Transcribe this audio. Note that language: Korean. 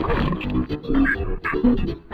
Thank you.